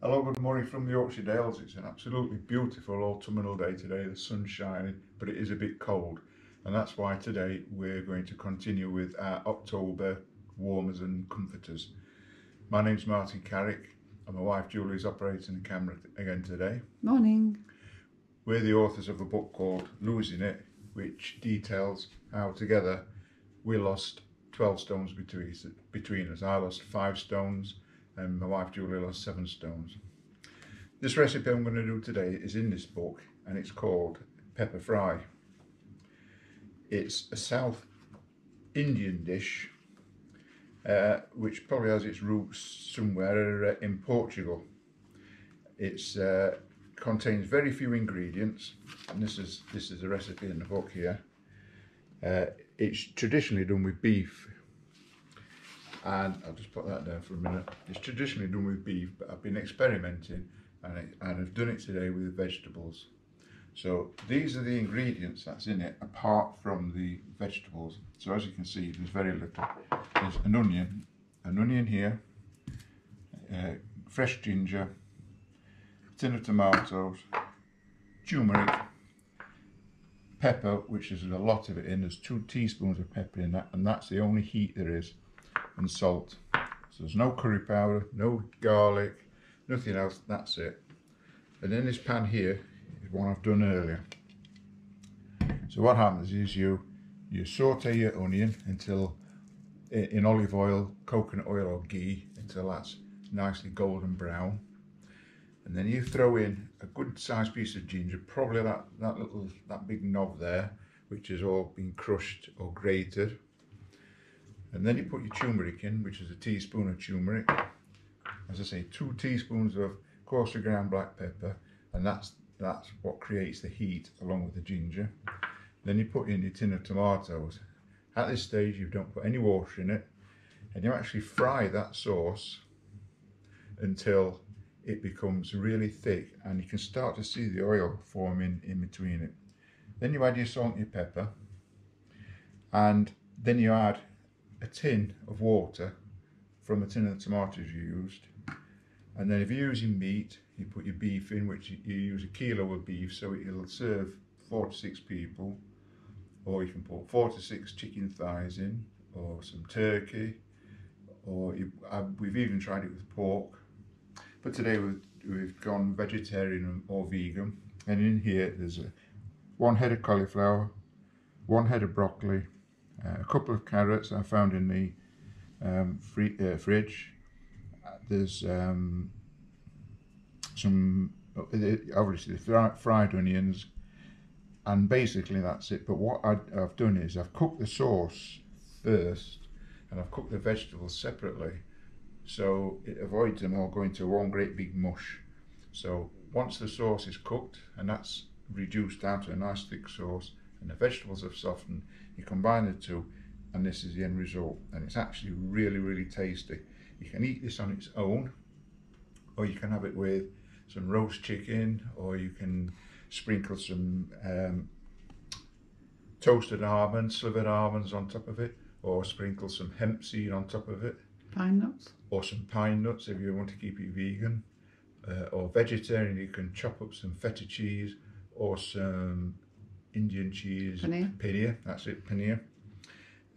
Hello, good morning from the Yorkshire Dales. It's an absolutely beautiful autumnal day today. The sun's shining, but it is a bit cold. And that's why today we're going to continue with our October warmers and comforters. My name's Martin Carrick and my wife Julie is operating the camera again today. Morning. We're the authors of a book called Losing It, which details how together we lost 12 stones between, between us. I lost five stones and my wife Julie lost seven stones. This recipe I'm going to do today is in this book and it's called pepper fry. It's a South Indian dish uh, which probably has its roots somewhere uh, in Portugal. It uh, contains very few ingredients and this is this is the recipe in the book here. Uh, it's traditionally done with beef and I'll just put that down for a minute. It's traditionally done with beef, but I've been experimenting and, and I've done it today with vegetables. So these are the ingredients that's in it, apart from the vegetables. So as you can see, there's very little. There's an onion, an onion here, uh, fresh ginger, tin of tomatoes, turmeric, pepper, which is a lot of it in. There's two teaspoons of pepper in that, and that's the only heat there is and salt. So there's no curry powder, no garlic, nothing else, that's it. And in this pan here is one I've done earlier. So what happens is you you saute your onion until in olive oil, coconut oil or ghee until that's nicely golden brown. And then you throw in a good sized piece of ginger, probably that, that little, that big knob there, which has all been crushed or grated. And then you put your turmeric in, which is a teaspoon of turmeric. As I say, two teaspoons of coarser ground black pepper, and that's that's what creates the heat along with the ginger. Then you put in your tin of tomatoes. At this stage, you don't put any water in it, and you actually fry that sauce until it becomes really thick, and you can start to see the oil forming in between it. Then you add your salt and your pepper, and then you add a tin of water from the tin of the tomatoes you used. And then if you're using meat, you put your beef in, which you use a kilo of beef, so it'll serve four to six people. Or you can put four to six chicken thighs in, or some turkey, or you, uh, we've even tried it with pork. But today we've, we've gone vegetarian or vegan. And in here there's a, one head of cauliflower, one head of broccoli, uh, a couple of carrots I found in the um, free, uh, fridge. There's um, some, obviously the fried onions, and basically that's it. But what I, I've done is I've cooked the sauce first, and I've cooked the vegetables separately, so it avoids them all going to one great big mush. So once the sauce is cooked, and that's reduced down to a nice thick sauce, and the vegetables have softened, you combine the two and this is the end result and it's actually really really tasty. You can eat this on its own or you can have it with some roast chicken or you can sprinkle some um, toasted almonds, slivered almonds on top of it or sprinkle some hemp seed on top of it. Pine nuts. Or some pine nuts if you want to keep it vegan. Uh, or vegetarian, you can chop up some feta cheese or some Indian cheese, paneer. paneer that's it, paneer.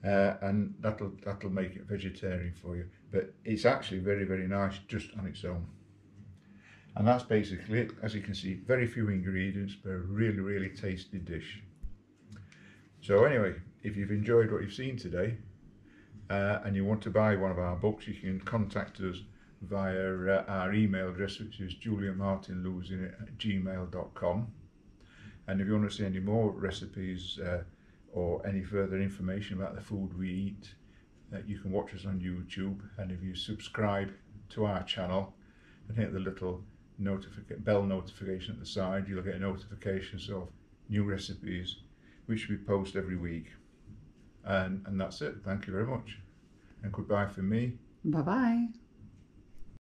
Uh, and that'll that'll make it vegetarian for you. But it's actually very very nice just on its own. And that's basically it. As you can see, very few ingredients, but a really really tasty dish. So anyway, if you've enjoyed what you've seen today, uh, and you want to buy one of our books, you can contact us via uh, our email address, which is juliamartinlosing at gmail.com. And if you want to see any more recipes uh, or any further information about the food we eat, uh, you can watch us on YouTube. And if you subscribe to our channel and hit the little notific bell notification at the side, you'll get notifications of new recipes which we post every week. And, and that's it. Thank you very much. And goodbye for me. Bye bye.